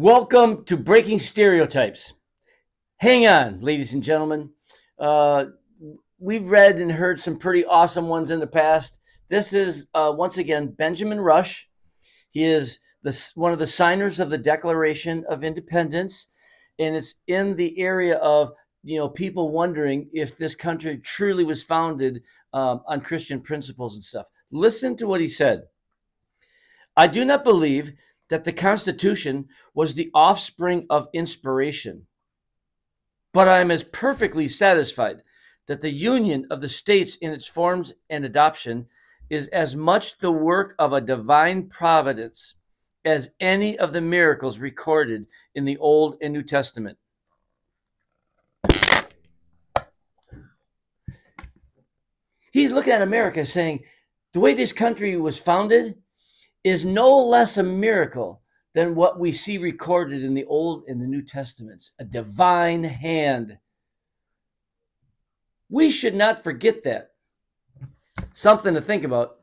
Welcome to Breaking Stereotypes. Hang on, ladies and gentlemen. Uh, we've read and heard some pretty awesome ones in the past. This is, uh, once again, Benjamin Rush. He is the, one of the signers of the Declaration of Independence, and it's in the area of you know people wondering if this country truly was founded um, on Christian principles and stuff. Listen to what he said. I do not believe that the Constitution was the offspring of inspiration, but I am as perfectly satisfied that the union of the states in its forms and adoption is as much the work of a divine providence as any of the miracles recorded in the Old and New Testament. He's looking at America saying, the way this country was founded is no less a miracle than what we see recorded in the Old and the New Testaments a divine hand. We should not forget that. Something to think about.